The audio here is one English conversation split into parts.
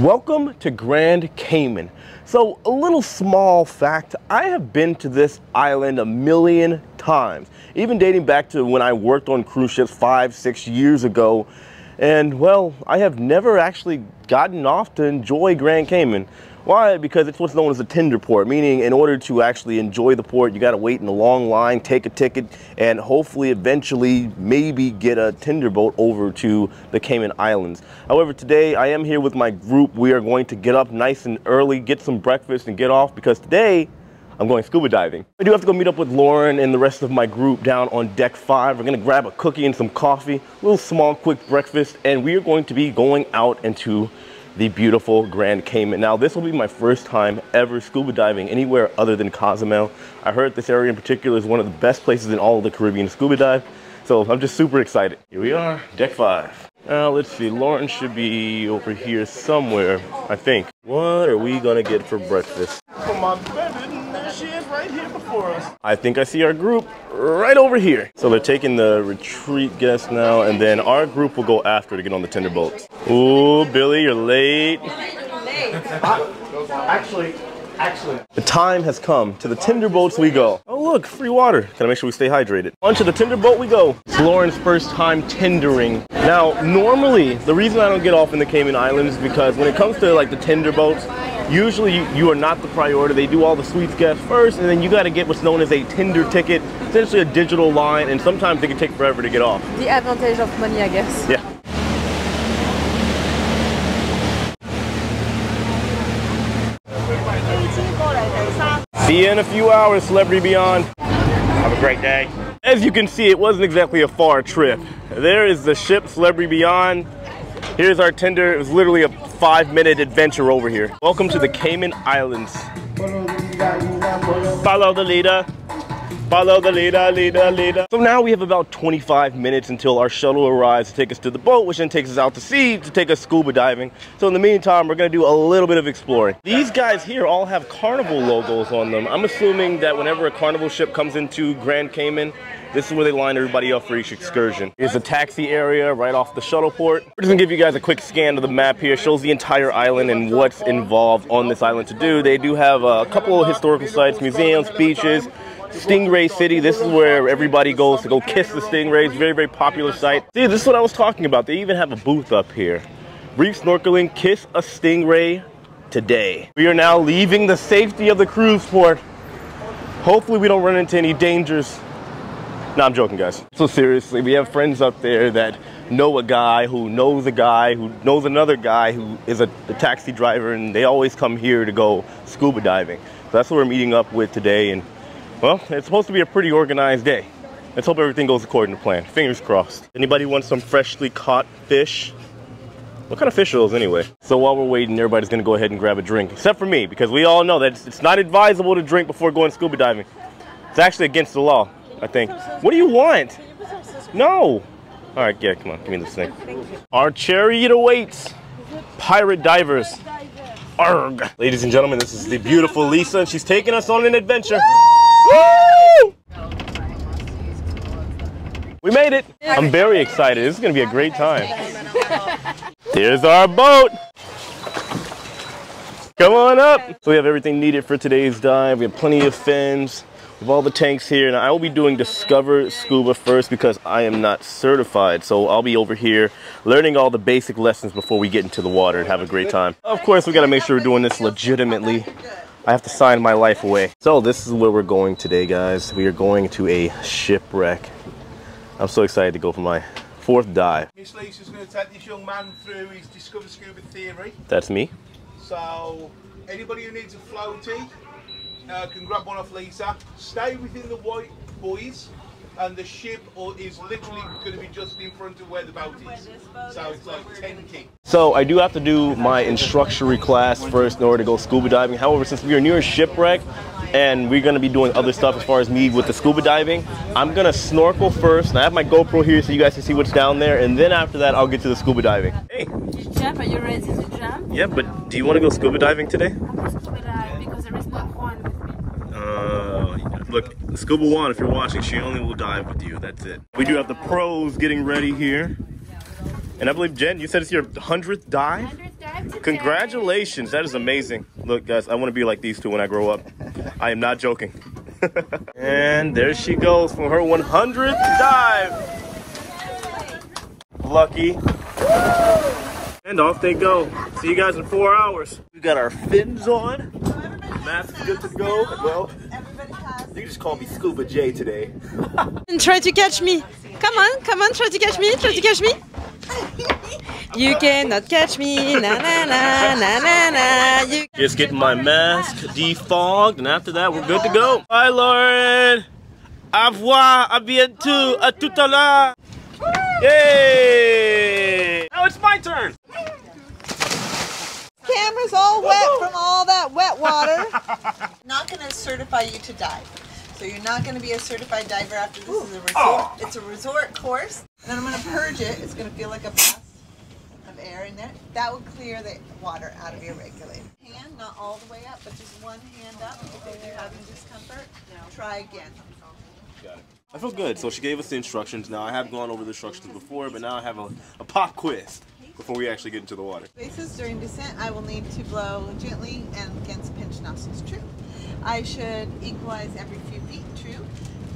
Welcome to Grand Cayman. So, a little small fact I have been to this island a million times, even dating back to when I worked on cruise ships five, six years ago. And well, I have never actually gotten off to enjoy Grand Cayman. Why? Because it's what's known as a tender port, meaning in order to actually enjoy the port, you got to wait in a long line, take a ticket, and hopefully eventually maybe get a tender boat over to the Cayman Islands. However, today I am here with my group. We are going to get up nice and early, get some breakfast, and get off because today I'm going scuba diving. I do have to go meet up with Lauren and the rest of my group down on deck five. We're gonna grab a cookie and some coffee, a little small, quick breakfast, and we are going to be going out into the beautiful Grand Cayman. Now, this will be my first time ever scuba diving anywhere other than Cozumel. I heard this area in particular is one of the best places in all of the Caribbean to scuba dive, so I'm just super excited. Here we are, deck five. Now, let's see, Lauren should be over here somewhere, I think. What are we gonna get for breakfast? For my she right here before us. I think I see our group right over here. So they're taking the retreat guests now, and then our group will go after to get on the tender boats. Ooh, Billy, you're late. actually, actually. The time has come. To the tender boats we go. Oh look, free water. Gotta make sure we stay hydrated. Onto the tender boat we go. It's Lauren's first time tendering. Now, normally, the reason I don't get off in the Cayman Islands is because when it comes to like the tender boats, usually you, are not the priority. They do all the suites guests first, and then you got to get what's known as a tender ticket, essentially a digital line, and sometimes it can take forever to get off. The advantage of money, I guess. Yeah. See you in a few hours, Celebrity Beyond. Have a great day. As you can see, it wasn't exactly a far trip. There is the ship Celebrity Beyond. Here's our tender. It was literally a five minute adventure over here. Welcome to the Cayman Islands. Follow the leader. Follow the leader, leader, leader. So now we have about 25 minutes until our shuttle arrives to take us to the boat, which then takes us out to sea to take us scuba diving. So in the meantime, we're gonna do a little bit of exploring. These guys here all have Carnival logos on them. I'm assuming that whenever a Carnival ship comes into Grand Cayman, this is where they line everybody up for each excursion. Here's a taxi area right off the shuttle port. We're just gonna give you guys a quick scan of the map here. Shows the entire island and what's involved on this island to do. They do have a couple of historical sites, museums, beaches, Stingray City. This is where everybody goes to go kiss the stingrays. Very, very popular site. See, this is what I was talking about. They even have a booth up here. Reef snorkeling, kiss a stingray today. We are now leaving the safety of the cruise port. Hopefully we don't run into any dangers. No, I'm joking, guys. So seriously, we have friends up there that know a guy who knows a guy who knows another guy who is a, a taxi driver, and they always come here to go scuba diving. So that's what we're meeting up with today, and well, it's supposed to be a pretty organized day. Let's hope everything goes according to plan. Fingers crossed. Anybody want some freshly caught fish? What kind of fish are those anyway? So while we're waiting, everybody's gonna go ahead and grab a drink, except for me, because we all know that it's, not advisable to drink before going scuba diving. It's actually against the law, I think. What do you want? No. All right, yeah, come on, give me this thing. Our chariot awaits. Pirate divers. Arg. Ladies and gentlemen, this is the beautiful Lisa, and she's taking us on an adventure. We made it. I'm very excited. This is going to be a great time. Here's our boat. Come on up. So we have everything needed for today's dive. We have plenty of fins. Have all the tanks here. And I will be doing Discover Scuba first because I am not certified. So I'll be over here learning all the basic lessons before we get into the water and have a great time. Of course, we got to make sure we're doing this legitimately. I have to sign my life away. So this is where we're going today, guys. We are going to a shipwreck. I'm so excited to go for my fourth dive. Miss Lisa's going to take this young man through his Discover Scuba theory. That's me. So anybody who needs a floaty uh, can grab one off Lisa. Stay within the white buoys and the ship is literally going to be just in front of where the boat is. So it's like 10 key. So I do have to do my instructory class first in order to go scuba diving. However, since we are near a shipwreck and we're going to be doing other stuff as far as me with the scuba diving, I'm going to snorkel first. And I have my GoPro here so you guys can see what's down there. And then after that, I'll get to the scuba diving. Hey. Jump, are you ready to jump? Yeah, but do you want to go scuba diving today? Scuba dive because there is no one with me. Uh, look, Scuba One, if you're watching, she only will dive with you. That's it. We do have the pros getting ready here. And I believe, Jen, you said it's your 100th dive? 100 dive? today. Congratulations, that is amazing. Look, guys, I want to be like these two when I grow up. I am not joking. and there she goes for her 100th dive. Lucky. And off they go. See you guys in four hours. We got our fins on. Mask is good to go. Well, you just call me Scuba J today. And try to catch me. Come on, come on, try to catch me, try to catch me. You cannot catch me, na na na na na na. You Just getting my mask defogged, and after that, we're good to go. Bye, Lauren. Au revoir, à bientôt, à tout à l'heure. Yay! Now it's my turn. camera's all wet from all that wet water. not gonna certify you to dive. So you're not gonna be a certified diver after this is a resort. Oh. It's a resort course. And then I'm gonna purge it. It's gonna feel like a blast of air in there. That will clear the water out of your regulator. Hand, not all the way up, but just one hand up. If you're having discomfort, try again. I feel good. So she gave us the instructions. Now I have gone over the instructions before, but now I have a, a pop quiz before we actually get into the water. Spaces during descent, I will need to blow gently and against pinched nostrils. True. I should equalize every few feet. True.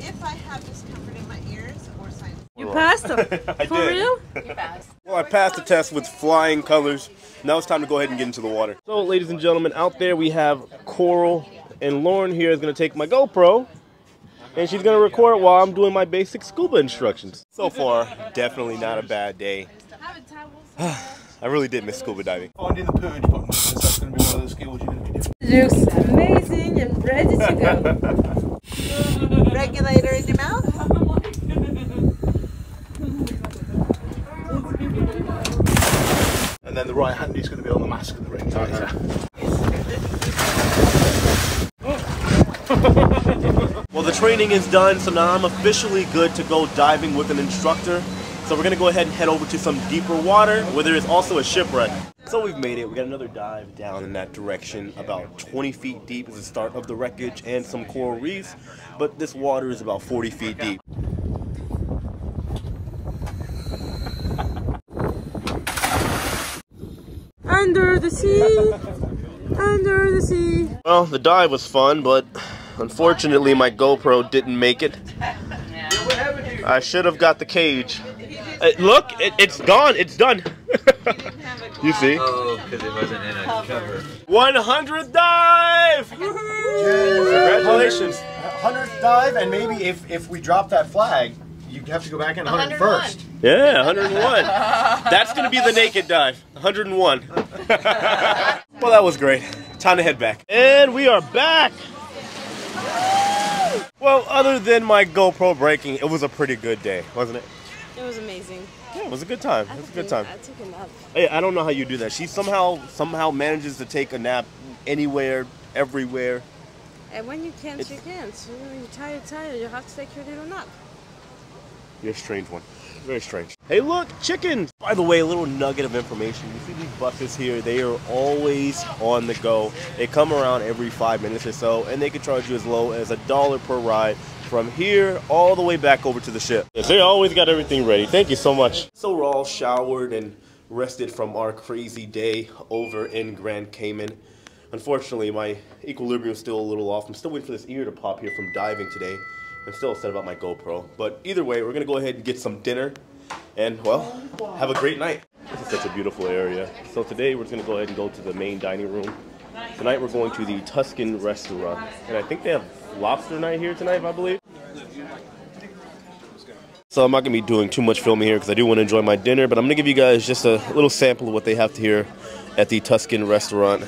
If I have discomfort in my ears or sinus. You passed? them. I For did. real? You passed. Well, I passed the test with flying colors. Now it's time to go ahead and get into the water. So, ladies and gentlemen, out there we have Coral, and Lauren here is going to take my GoPro, and she's going to record while I'm doing my basic scuba instructions. So far, definitely not a bad day. I really did miss scuba diving. Finding the purge button because that's going to be one of the skills you're going to be doing. Looks amazing and ready to go. Regulator in your mouth. And then the right hand is going to be on the mask of the regulator. Well, the training is done, so now I'm officially good to go diving with an instructor. So we're gonna go ahead and head over to some deeper water where there is also a shipwreck. So we've made it. We got another dive down in that direction. About 20 feet deep is the start of the wreckage and some coral reefs, but this water is about 40 feet deep. Under the sea. Under the sea. Well, the dive was fun, but unfortunately my GoPro didn't make it. I should have got the cage. Uh, look, it, it's gone. It's done. you see? Oh, because it wasn't in a cover. 100 dive! Congratulations. 100th dive, and maybe if, if we drop that flag, you have to go back in 101st. Yeah, 101. That's going to be the naked dive. 101. well, that was great. Time to head back. And we are back. Well, other than my GoPro breaking, it was a pretty good day, wasn't it? It was amazing. Yeah, it was a good time. It was a good time. I took a nap. Hey, I don't know how you do that. She somehow somehow manages to take a nap anywhere, everywhere. And when you can't, It's- you can't. When you're tired, tired, you have to take your little nap. You're a strange one. Very strange. Hey, look, chickens! By the way, a little nugget of information. You see these buses here? They are always on the go. They come around every five minutes or so, and they can charge you as low as a dollar per ride from here all the way back over to the ship. They always got everything ready. Thank you so much. So we're all showered and rested from our crazy day over in Grand Cayman. Unfortunately, my equilibrium is still a little off. I'm still waiting for this ear to pop here from diving today. I'm still upset about my GoPro. But either way, we're gonna go ahead and get some dinner and, well, have a great night. This is such a beautiful area. So today we're just gonna go ahead and go to the main dining room. Tonight we're going to the Tuscan restaurant. And I think they have lobster night here tonight, I believe. So I'm not gonna be doing too much filming here because I do want to enjoy my dinner, but I'm gonna give you guys just a little sample of what they have here at the Tuscan restaurant.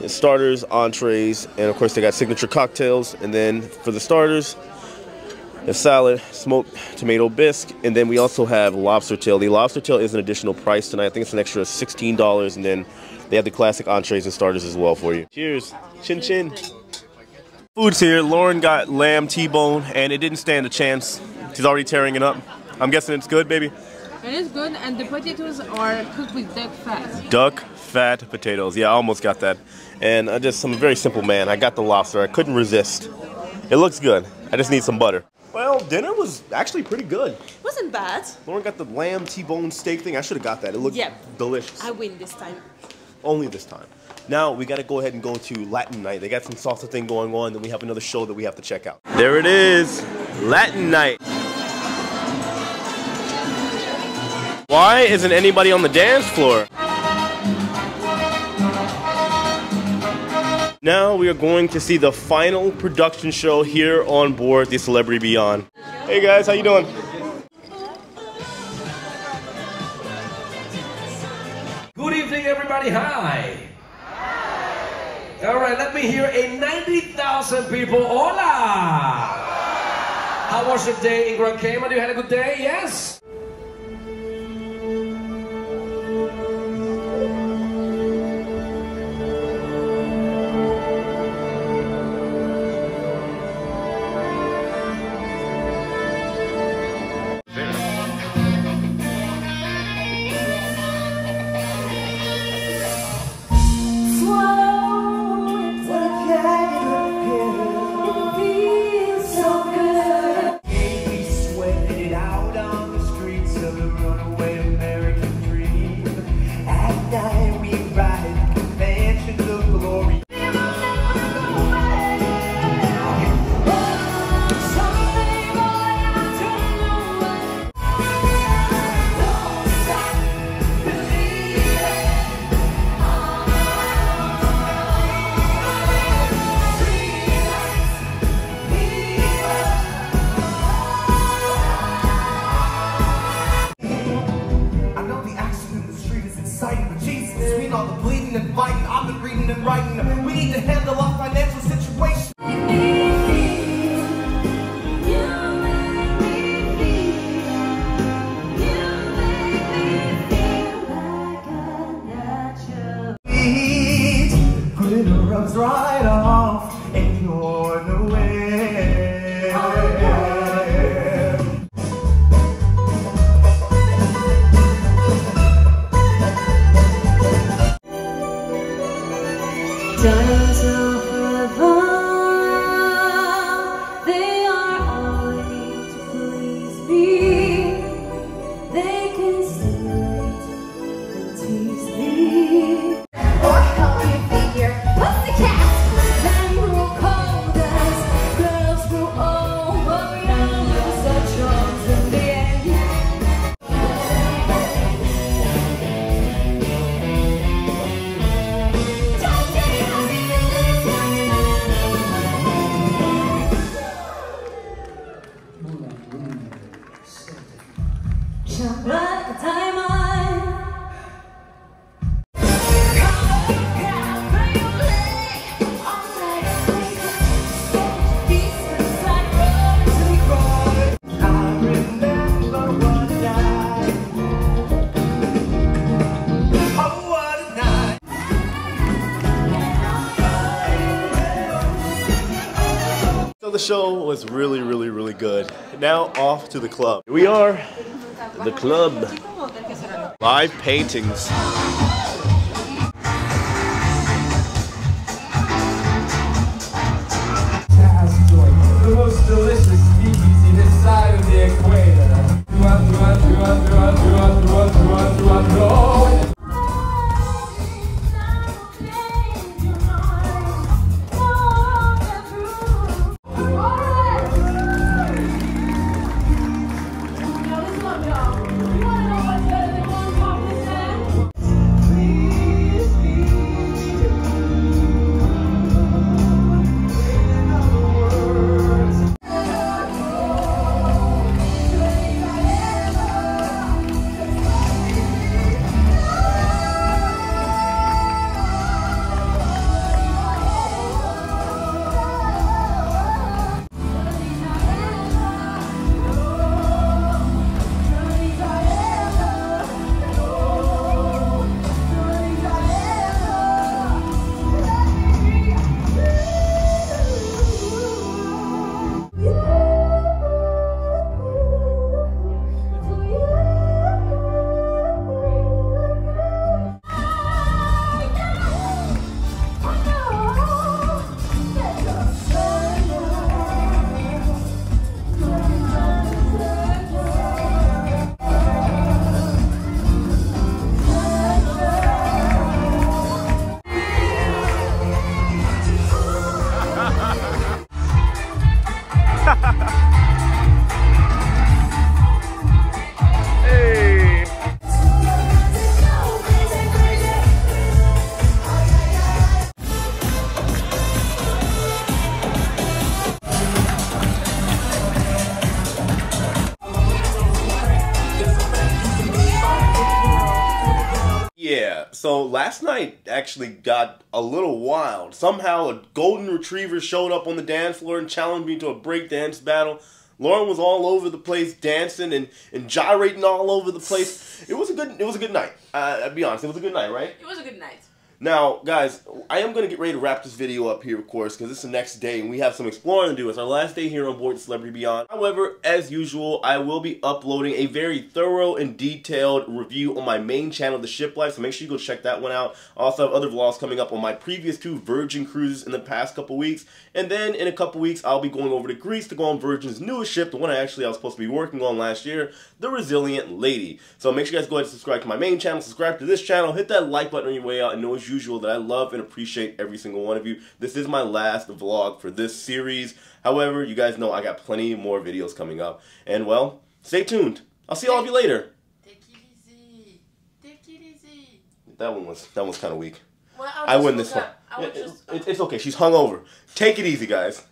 It's starters, entrees, and of course they got signature cocktails. And then for the starters, a salad, smoked tomato bisque, and then we also have lobster tail. The lobster tail is an additional price tonight. I think it's an extra $16, and then they have the classic entrees and starters as well for you. Cheers. Chin chin. Food's here. Lauren got lamb T-bone, and it didn't stand a chance. She's already tearing it up. I'm guessing it's good, baby. It is good, and the potatoes are cooked with duck fat. Duck fat potatoes. Yeah, I almost got that. And I just, I'm a very simple man. I got the lobster. I couldn't resist. It looks good. I just need some butter. Well, dinner was actually pretty good. Wasn't bad. Lauren got the lamb T-bone steak thing. I should have got that. It looked Yep. delicious. I win this time. Only this time. Now we gotta go ahead and go to Latin night. They got some salsa thing going on, then we have another show that we have to check out. There it is, Latin night. Why isn't anybody on the dance floor? Now we are going to see the final production show here on board the Celebrity Beyond. Hey guys, how you doing? Hi. All right, let me hear a 90,000 people. Hola. How was your day in Grand Cayman? You had a good day? Yes? Show was really, really, really good. Now off to the club. Here we are, the club. Live paintings. The most delicious speakeasy this side of the equator. Last night actually got a little wild. Somehow a golden retriever showed up on the dance floor and challenged me to a breakdance battle. Lauren was all over the place dancing and, and gyrating all over the place. It was a good it was a good night. Uh, I'll be honest, it was a good night, right? It was a good night. Now, guys, I am going to get ready to wrap this video up here, of course, because it's the next day and we have some exploring to do. It's our last day here on board Celebrity Beyond. However, as usual, I will be uploading a very thorough and detailed review on my main channel, The Ship Life, so make sure you go check that one out. I also have other vlogs coming up on my previous two Virgin cruises in the past couple weeks. And then in a couple weeks, I'll be going over to Greece to go on Virgin's newest ship, the one I actually I was supposed to be working on last year, the Resilient Lady. So make sure you guys go ahead and subscribe to my main channel, subscribe to this channel, hit that like button on your way out, and know as usual that I love and appreciate every single one of you. This is my last vlog for this series. However, you guys know I got plenty more videos coming up. And well, stay tuned. I'll see all of you later. Take it easy. Take it easy. That one was that one's kind of weak. Well, I win this one. up. I would It- it- it's okay. She's hungover. Take it easy, guys.